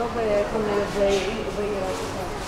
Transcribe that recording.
dobre, come ne, že vyhrať.